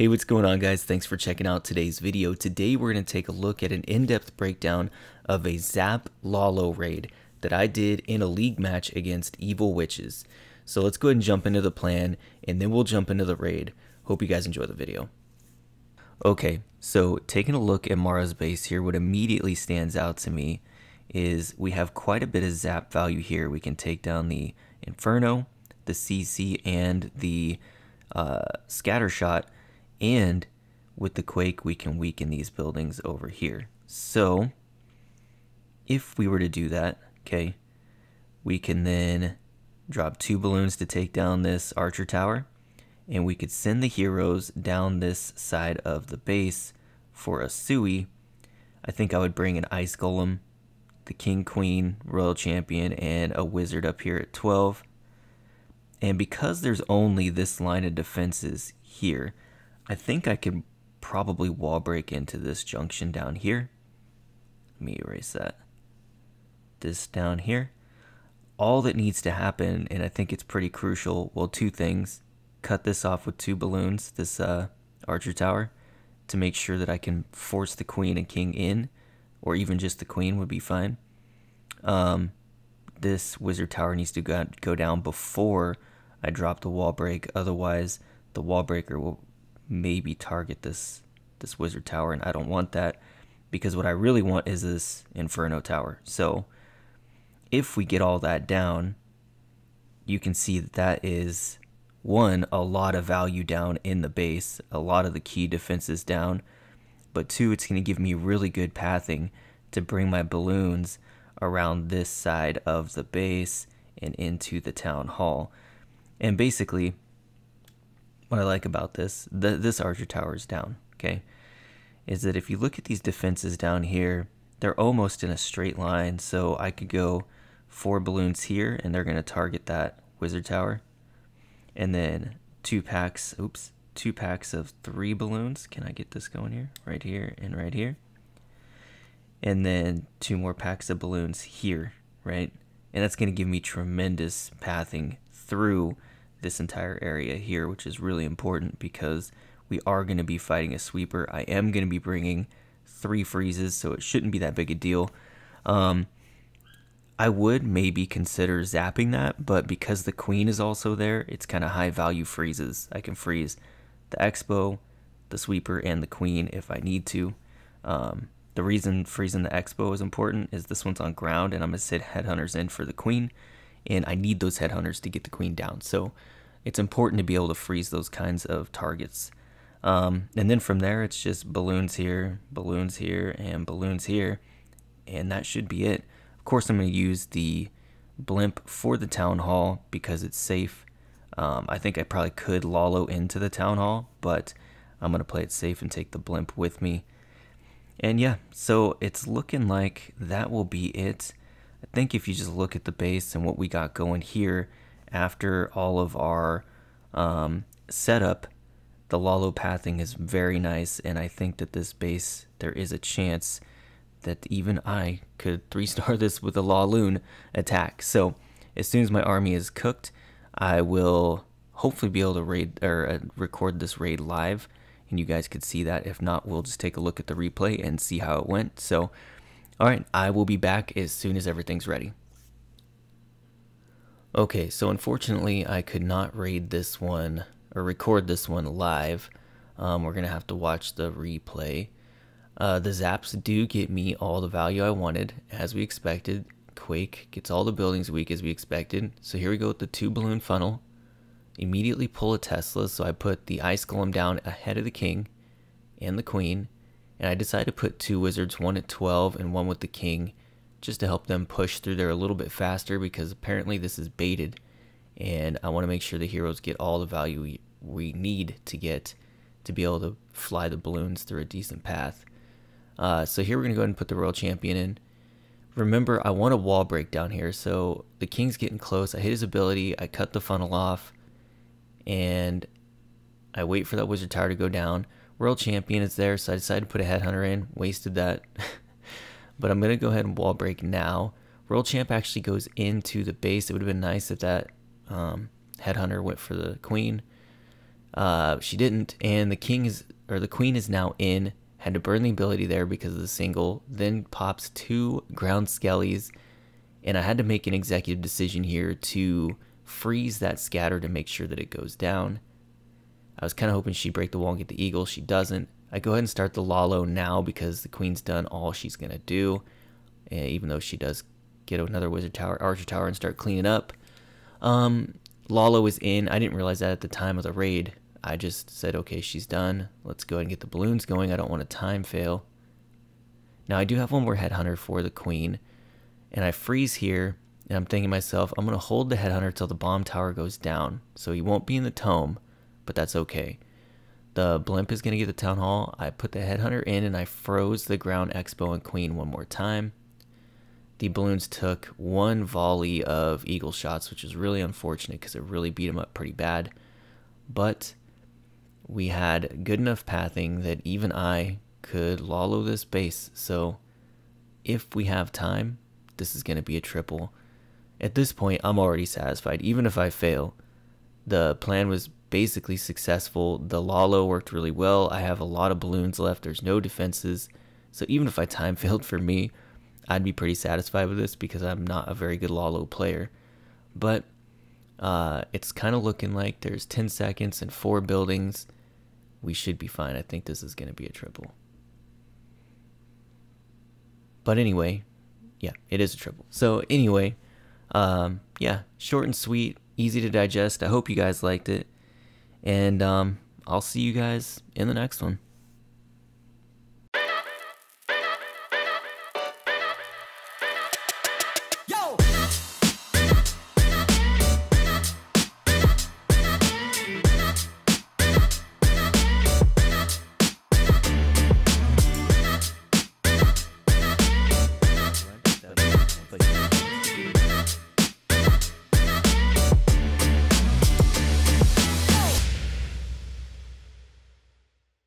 Hey, what's going on guys? Thanks for checking out today's video. Today we're going to take a look at an in-depth breakdown of a Zap Lalo raid that I did in a league match against Evil Witches. So let's go ahead and jump into the plan and then we'll jump into the raid. Hope you guys enjoy the video. Okay, so taking a look at Mara's base here, what immediately stands out to me is we have quite a bit of zap value here. We can take down the Inferno, the CC, and the uh, Scatter Shot and with the quake we can weaken these buildings over here so if we were to do that okay we can then drop two balloons to take down this archer tower and we could send the heroes down this side of the base for a Sui. I think I would bring an ice golem, the king queen, royal champion, and a wizard up here at 12. And because there's only this line of defenses here, I think I could probably wall break into this junction down here. Let me erase that. This down here. All that needs to happen, and I think it's pretty crucial, well, two things. Cut this off with two balloons, this uh, archer tower, to make sure that I can force the queen and king in, or even just the queen would be fine. Um, this wizard tower needs to go, go down before I drop the wall break, otherwise the wall breaker will maybe target this this wizard tower and I don't want that because what I really want is this inferno tower. So if we get all that down, you can see that that is one a lot of value down in the base, a lot of the key defenses down, but two it's going to give me really good pathing to bring my balloons around this side of the base and into the town hall. And basically what I like about this, the, this archer tower is down, okay, is that if you look at these defenses down here, they're almost in a straight line. So I could go four balloons here and they're going to target that wizard tower. And then two packs, oops, two packs of three balloons. Can I get this going here? Right here and right here. And then two more packs of balloons here, right? And that's going to give me tremendous pathing through this entire area here, which is really important because we are going to be fighting a sweeper. I am going to be bringing three freezes, so it shouldn't be that big a deal. Um, I would maybe consider zapping that, but because the queen is also there, it's kind of high value freezes. I can freeze the expo, the sweeper, and the queen if I need to. Um, the reason freezing the expo is important is this one's on ground, and I'm going to sit headhunters in for the queen and I need those headhunters to get the queen down. So it's important to be able to freeze those kinds of targets. Um, and then from there, it's just balloons here, balloons here, and balloons here, and that should be it. Of course, I'm going to use the blimp for the town hall because it's safe. Um, I think I probably could Lalo into the town hall, but I'm going to play it safe and take the blimp with me. And yeah, so it's looking like that will be it. I think if you just look at the base and what we got going here after all of our um, setup, the Lalo pathing is very nice, and I think that this base, there is a chance that even I could three-star this with a Laloon attack. So as soon as my army is cooked, I will hopefully be able to raid or uh, record this raid live, and you guys could see that. If not, we'll just take a look at the replay and see how it went. So Alright, I will be back as soon as everything's ready. Okay, so unfortunately I could not raid this one, or record this one live. Um, we're going to have to watch the replay. Uh, the zaps do get me all the value I wanted, as we expected. Quake gets all the buildings weak as we expected. So here we go with the two balloon funnel. Immediately pull a Tesla, so I put the Ice Golem down ahead of the King and the Queen and I decided to put two wizards, one at 12 and one with the king, just to help them push through there a little bit faster because apparently this is baited, and I want to make sure the heroes get all the value we, need to get to be able to fly the balloons through a decent path. Uh, so here we're going to go ahead and put the Royal Champion in. Remember, I want a wall break down here, so the King's getting close. I hit his ability, I cut the funnel off, and I wait for that Wizard Tower to go down. Royal Champion is there, so I decided to put a Headhunter in. Wasted that. but I'm going to go ahead and wall break now. Royal Champ actually goes into the base. It would have been nice if that um, Headhunter went for the Queen. Uh, she didn't, and the king is or the queen is now in. Had to burn the ability there because of the single. Then pops two ground skellies, and I had to make an executive decision here to freeze that scatter to make sure that it goes down. I was kind of hoping she'd break the wall and get the eagle. She doesn't. I go ahead and start the Lalo now because the queen's done all she's gonna do. Eh, even though she does get another wizard tower, archer tower, and start cleaning up. Um, Lalo is in. I didn't realize that at the time of the raid. I just said, okay, she's done. Let's go ahead and get the balloons going. I don't want a time fail. Now, I do have one more headhunter for the queen. And I freeze here, and I'm thinking to myself, I'm going to hold the headhunter till the bomb tower goes down. So he won't be in the tome, but that's okay. The blimp is going to get the town hall. I put the headhunter in, and I froze the ground expo and queen one more time. The balloons took one volley of eagle shots, which is really unfortunate because it really beat them up pretty bad. But we had good enough pathing that even I could lalo this base. So if we have time, this is going to be a triple. At this point, I'm already satisfied. Even if I fail, the plan was basically successful. The Lalo worked really well. I have a lot of balloons left. There's no defenses. So even if I time failed for me, I'd be pretty satisfied with this because I'm not a very good Lalo player. But uh, it's kind of looking like there's 10 seconds and four buildings. We should be fine. I think this is going to be a triple. But anyway, yeah, it is a triple. So anyway, um, yeah, short and sweet, easy to digest. I hope you guys liked it. And um, I'll see you guys in the next one.